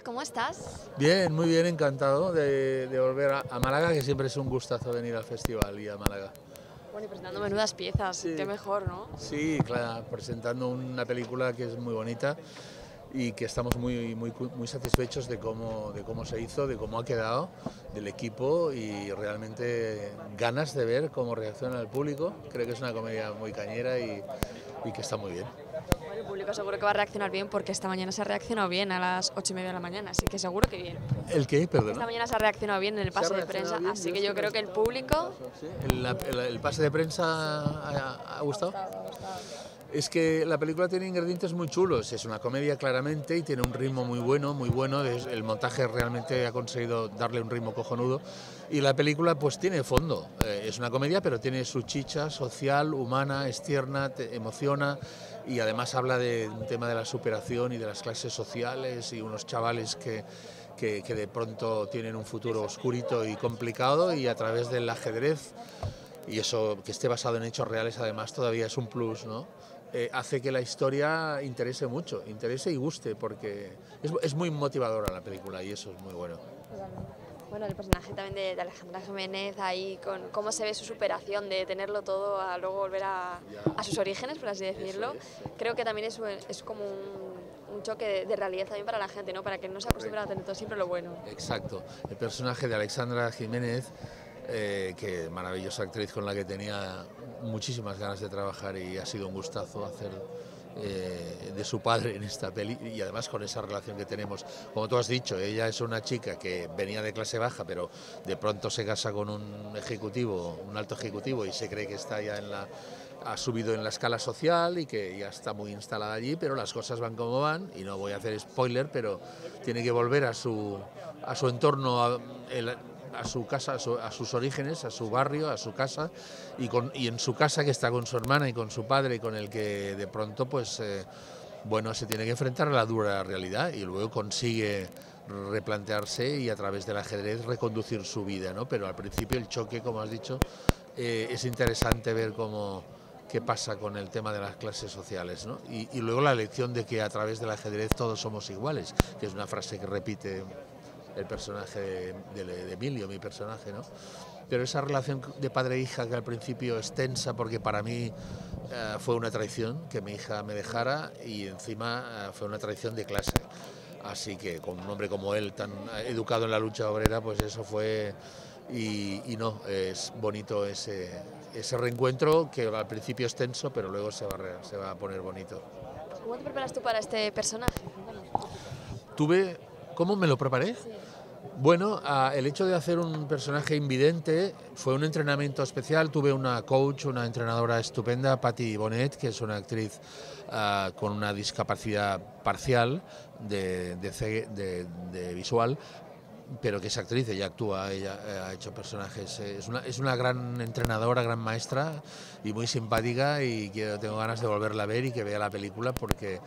Carlos, ¿cómo estás? Bien, muy bien, encantado de, de volver a, a Málaga, que siempre es un gustazo venir al festival y a Málaga. Bueno, y presentando menudas piezas, Sí. qué mejor, ¿no? Sí, claro, presentando una película que es muy bonita y que estamos muy, muy, satisfechos de cómo, de cómo se hizo, de cómo ha quedado, del equipo y realmente ganas de ver cómo reacciona el público. Creo que es una comedia muy cañera y, y que está muy bien. Seguro que va a reaccionar bien porque esta mañana se ha reaccionado bien a las ocho y media de la mañana, así que seguro que bien. ¿El qué? Esta Perdona. mañana se ha reaccionado bien en el ¿Se ha pase de prensa, bien? así que yo creo que el público... ¿El, la- el- el pase de prensa ha, ha gustado? Es que la película tiene ingredientes muy chulos, es una comedia claramente y tiene un ritmo muy bueno, muy bueno, el montaje realmente ha conseguido darle un ritmo cojonudo. Y la película pues tiene fondo, eh, es una comedia pero tiene su chicha social, humana, es tierna, te emociona. Y además habla de un tema de la superación y de las clases sociales y unos chavales que, que, que de pronto tienen un futuro oscurito y complicado. Y a través del ajedrez y eso que esté basado en hechos reales además todavía es un plus, ¿no? Eh, hace que la historia interese mucho, interese y guste, porque es, es muy motivadora la película y eso es muy bueno. Bueno, el personaje también de, de Alejandra Jiménez ahí, con cómo se ve su superación de tenerlo todo a luego volver a, a sus orígenes, por así decirlo. Creo que también es, es como un, un choque de, de realidad también para la gente, ¿no? Para que no se acostumbre a tener todo siempre lo bueno. Exacto, el personaje de Alexandra Jiménez, eh, que maravillosa actriz con la que tenía muchísimas ganas de trabajar y ha sido un gustazo hacer eh, de su padre en esta peli y además con esa relación que tenemos. Como tú has dicho, ella es una chica que venía de clase baja, pero de pronto se casa con un ejecutivo, un alto ejecutivo y se cree que está ya en la ha subido en la escala social y que ya está muy instalada allí, pero las cosas van como van y no voy a hacer spoiler, pero tiene que volver a su a su entorno a su casa, a, su- a sus orígenes, a su barrio, a su casa y, con, y en su casa que está con su hermana y con su padre y con el que de pronto pues eh, bueno se tiene que enfrentar a la dura realidad y luego consigue replantearse y a través del ajedrez reconducir su vida, ¿no? Pero al principio el choque, como has dicho, eh, es interesante ver cómo qué pasa con el tema de las clases sociales, ¿no? Y, y luego la lección de que a través del ajedrez todos somos iguales, que es una frase que repite el personaje de, de- de Emilio, mi personaje, ¿no? Pero esa relación de padre e que al principio es tensa porque para mí eh, fue una traición que mi hija me dejara y encima eh, fue una traición de clase. Así que con un hombre como él, tan educado en la lucha obrera, pues eso fue... Y, y no, es bonito ese, ese reencuentro que al principio es tenso, pero luego se va, a se va a poner bonito. ¿Cómo te preparas tú para este personaje? Tuve... ¿Cómo me lo preparé? Bueno, el hecho de hacer un personaje invidente fue un entrenamiento especial. Tuve una coach, una entrenadora estupenda, Patti Bonet, que es una actriz ah, con una discapacidad parcial de, de de- de visual, pero que es actriz, ella actúa, ella eh, ha hecho personajes. eh, Es una, es una gran entrenadora, gran maestra y muy simpática y que tengo ganas de volverla a ver y que vea la película porque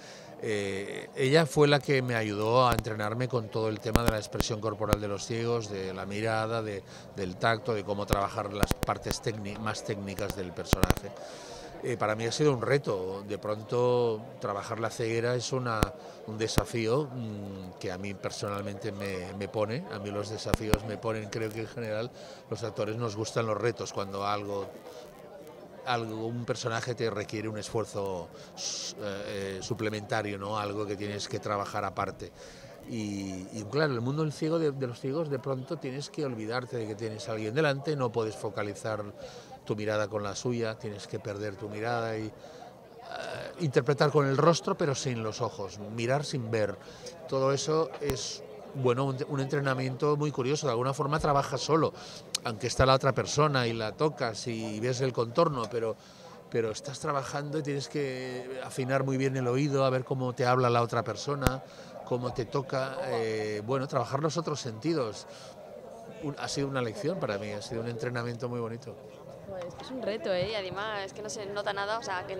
eh, ella fue la que me ayudó a entrenarme con todo el tema de la expresión corporal de los ciegos, de la mirada, de- del tacto, de cómo trabajar las partes más técnicas del personaje. Eh, para mí ha sido un reto. De pronto trabajar la ceguera es una, un desafío mm, que a mí personalmente me, me pone. A mí los desafíos me ponen, creo que en general los actores nos gustan los retos cuando algo algo, un personaje te requiere un esfuerzo eh, eh, suplementario, ¿no? algo que tienes que trabajar aparte. Y, y, claro, el mundo del ciego de, de los ciegos de pronto tienes que olvidarte de que tienes a alguien delante, no puedes focalizar tu mirada con la suya, tienes que perder tu mirada y eh, interpretar con el rostro pero sin los ojos, mirar sin ver. Todo eso es bueno, un, un entrenamiento muy curioso, de alguna forma trabajas solo, aunque está la otra persona y la tocas y ves el contorno, pero, pero estás trabajando y tienes que afinar muy bien el oído, a ver cómo te habla la otra persona, cómo te toca, eh, bueno, trabajar los otros sentidos. Ha sido una lección para mí, ha sido un entrenamiento muy bonito. Pues es un reto, ¿eh? Y además es que no se nota nada, o sea, que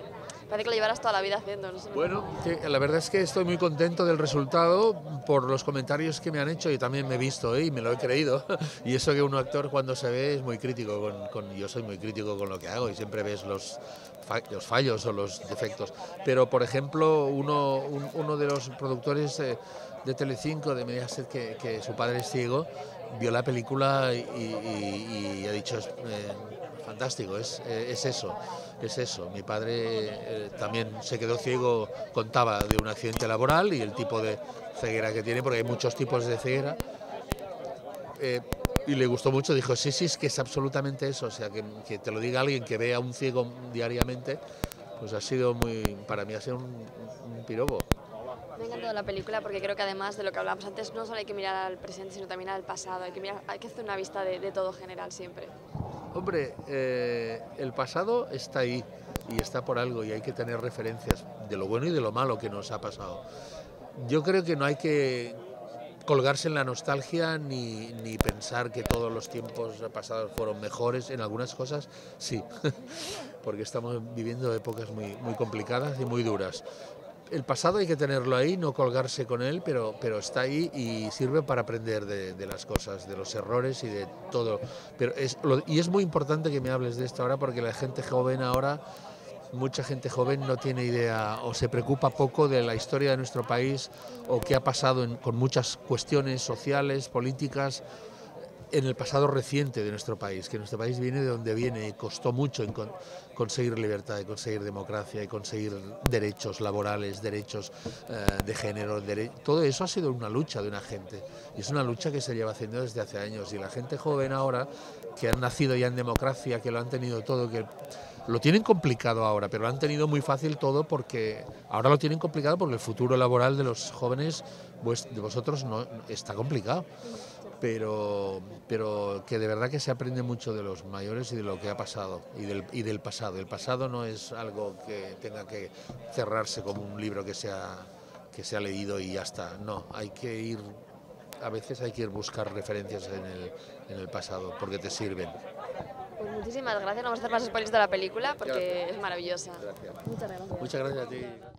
parece que lo llevarás toda la vida haciendo. No sé, bueno, la verdad es que estoy muy contento del resultado por los comentarios que me han hecho y también me he visto ¿eh? y me lo he creído. y eso que un actor cuando se ve es muy crítico, con, con, yo soy muy crítico con lo que hago y siempre ves los, los fallos o los defectos. Pero, por ejemplo, uno, uno de los productores de, de Telecinco, de Mediaset, que, que su padre es ciego, vio la película y, y, ha dicho, eh, fantástico, es, eh, es, eso, es eso. Mi padre eh, también se quedó ciego, contaba de un accidente laboral y el tipo de ceguera que tiene, porque hay muchos tipos de ceguera. y le gustó mucho, dijo, sí, sí, es que es absolutamente eso, o sea, que, te lo diga alguien que ve a un ciego diariamente, pues ha sido muy, para mí ha sido un, un pirobo. Me ha encantado la película porque creo que además de lo que hablábamos antes, no solo hay que mirar al presente, sino también al pasado. Hay que, mirar, hay que hacer una vista de todo general siempre. Hombre, eh, el pasado está ahí y está por algo y hay que tener referencias de lo bueno y de lo malo que nos ha pasado. Yo creo que no hay que colgarse en la nostalgia ni, ni pensar que todos los tiempos pasados fueron mejores. En algunas cosas sí, porque estamos viviendo épocas muy, muy complicadas y muy duras el pasado hay que tenerlo ahí, no colgarse con él, pero, pero está ahí y sirve para aprender de, las cosas, de los errores y de todo. Pero y es muy importante que me hables de esto ahora porque la gente joven ahora, mucha gente joven no tiene idea o se preocupa poco de la historia de nuestro país o qué ha pasado con muchas cuestiones sociales, políticas en el pasado reciente de nuestro país, que nuestro país viene de donde viene costó mucho en conseguir libertad, y conseguir democracia y conseguir derechos laborales, derechos eh, de género, todo eso ha sido una lucha de una gente y es una lucha que se lleva haciendo desde hace años y la gente joven ahora que han nacido ya en democracia, que lo han tenido todo, que lo tienen complicado ahora, pero lo han tenido muy fácil todo porque ahora lo tienen complicado porque el futuro laboral de los jóvenes pues, de vosotros no está complicado pero, pero que de verdad que se aprende mucho de los mayores y de lo que ha pasado y del, y del pasado. El pasado no es algo que tenga que cerrarse como un libro que se ha, que se ha leído y ya está. No, hay que ir, a veces hay que ir buscar referencias en el, en el pasado porque te sirven. Pues muchísimas gracias, no vamos a hacer más spoilers de la película porque es maravillosa. Muchas gracias. Muchas gracias a ti.